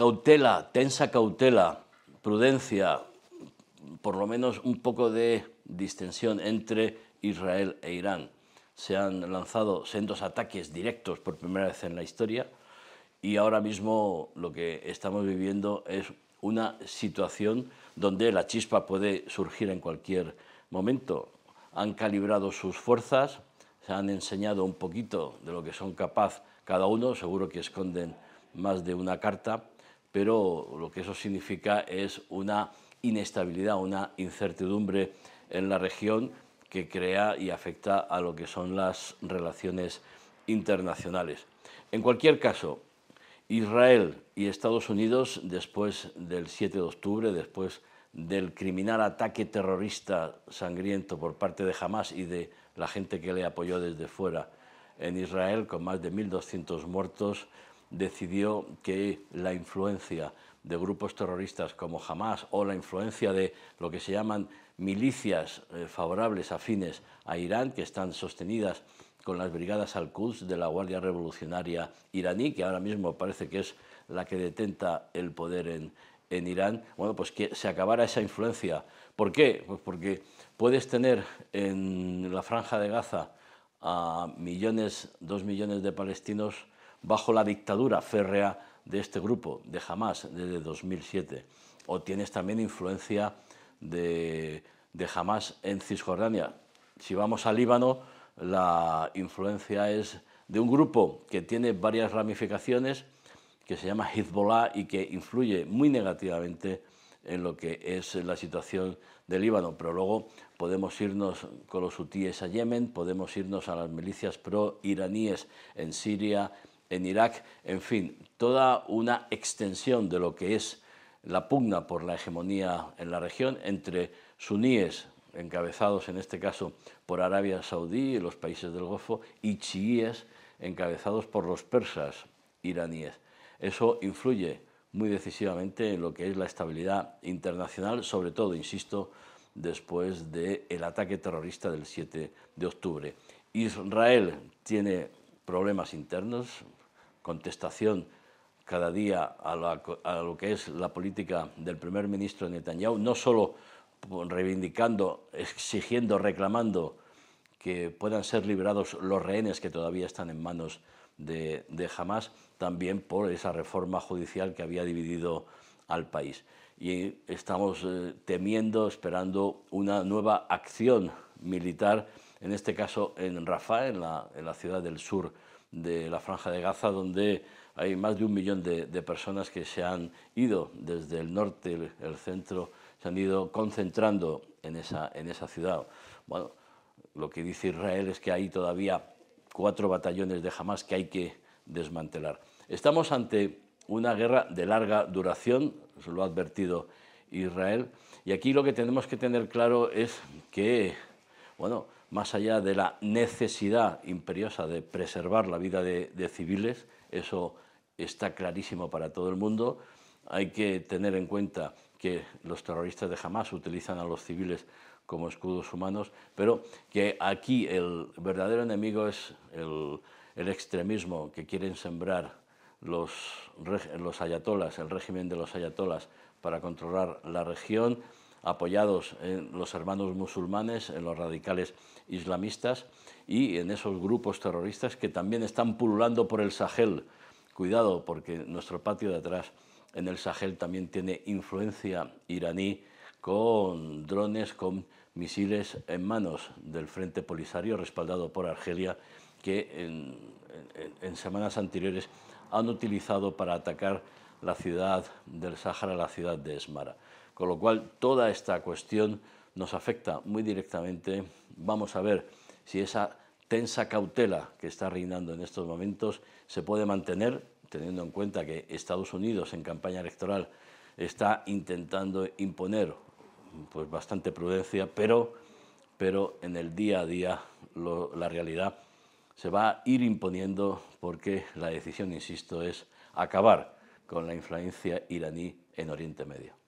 cautela, tensa cautela, prudencia, por lo menos un poco de distensión entre Israel e Irán. Se han lanzado sendos ataques directos por primera vez en la historia y ahora mismo lo que estamos viviendo es una situación donde la chispa puede surgir en cualquier momento. Han calibrado sus fuerzas, se han enseñado un poquito de lo que son capaz cada uno, seguro que esconden más de una carta, pero lo que eso significa es una inestabilidad, una incertidumbre en la región que crea y afecta a lo que son las relaciones internacionales. En cualquier caso, Israel y Estados Unidos, después del 7 de octubre, después del criminal ataque terrorista sangriento por parte de Hamas y de la gente que le apoyó desde fuera en Israel, con más de 1.200 muertos, decidió que la influencia de grupos terroristas como Hamas o la influencia de lo que se llaman milicias eh, favorables afines a Irán, que están sostenidas con las brigadas Al-Quds de la Guardia Revolucionaria iraní, que ahora mismo parece que es la que detenta el poder en, en Irán, bueno, pues que se acabara esa influencia. ¿Por qué? Pues porque puedes tener en la franja de Gaza a millones, dos millones de palestinos bajo la dictadura férrea de este grupo, de Hamas, desde 2007. O tienes también influencia de, de Hamas en Cisjordania. Si vamos al Líbano, la influencia es de un grupo que tiene varias ramificaciones, que se llama Hezbollah y que influye muy negativamente en lo que es la situación del Líbano, pero luego podemos irnos con los hutíes a Yemen, podemos irnos a las milicias pro-iraníes en Siria, en Irak, en fin, toda una extensión de lo que es la pugna por la hegemonía en la región entre suníes, encabezados en este caso por Arabia Saudí y los países del Golfo, y chiíes, encabezados por los persas iraníes. Eso influye muy decisivamente en lo que es la estabilidad internacional, sobre todo, insisto, después del ataque terrorista del 7 de octubre. Israel tiene problemas internos, contestación cada día a, lo que es la política del primer ministro Netanyahu, no solo reivindicando, exigiendo, reclamando que puedan ser liberados los rehenes que todavía están en manos de, Hamas, también por esa reforma judicial que había dividido al país. Y estamos eh, temiendo, esperando una nueva acción militar, en este caso en Rafah, en la, en la ciudad del sur de la Franja de Gaza, donde hay más de un millón de, de personas que se han ido desde el norte, el, el, centro, se han ido concentrando en esa, en esa ciudad. Bueno, lo que dice Israel es que hay todavía cuatro batallones de Hamas que hay que desmantelar. Estamos ante una guerra de larga duración, se lo ha advertido Israel, y aquí lo que tenemos que tener claro es que, bueno, más allá de la necesidad imperiosa de preservar la vida de, civiles, eso está clarísimo para todo el mundo, hay que tener en cuenta que los terroristas de Hamas utilizan a los civiles como escudos humanos, pero que aquí el verdadero enemigo es el, el extremismo que quieren sembrar los, los ayatolas, el régimen de los ayatolas, para controlar la región, apoyados en los hermanos musulmanes, en los radicales islamistas y en esos grupos terroristas que también están pululando por el Sahel. Cuidado, porque nuestro patio de atrás en el Sahel también tiene influencia iraní con drones, con misiles en manos del Frente Polisario, respaldado por Argelia, que en, semanas anteriores han utilizado para atacar la ciudad del Sáhara, la ciudad de Esmara. Con lo cual, toda esta cuestión nos afecta muy directamente. Vamos a ver si esa tensa cautela que está reinando en estos momentos se puede mantener, teniendo en cuenta que Estados Unidos en campaña electoral está intentando imponer pues, bastante prudencia, pero, pero en el día a día la realidad se va a ir imponiendo porque la decisión, insisto, es acabar con la influencia iraní en Oriente Medio.